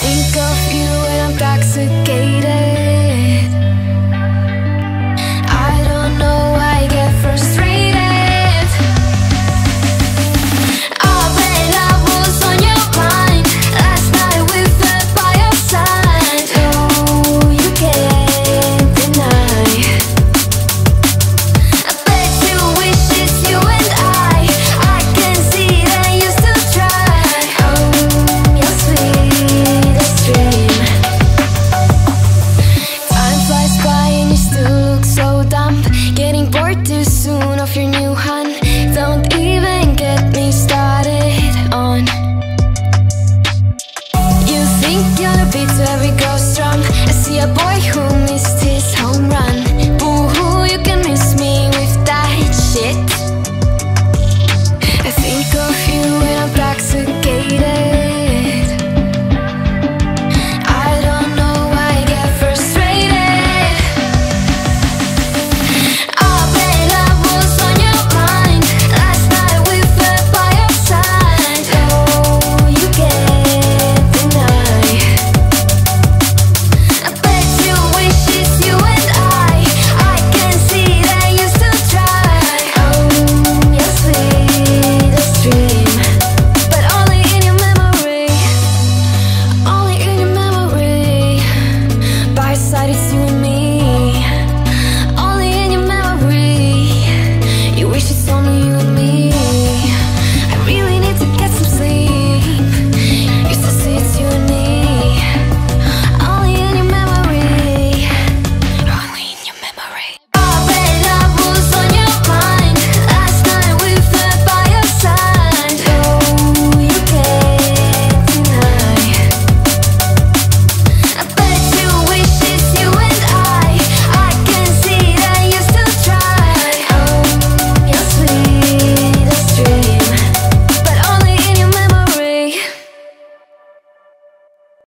Think of you when I'm intoxicated. soon off your new hun Don't even get me started on. You think you're a beat to every girl strong. I see a boy who missed his home run.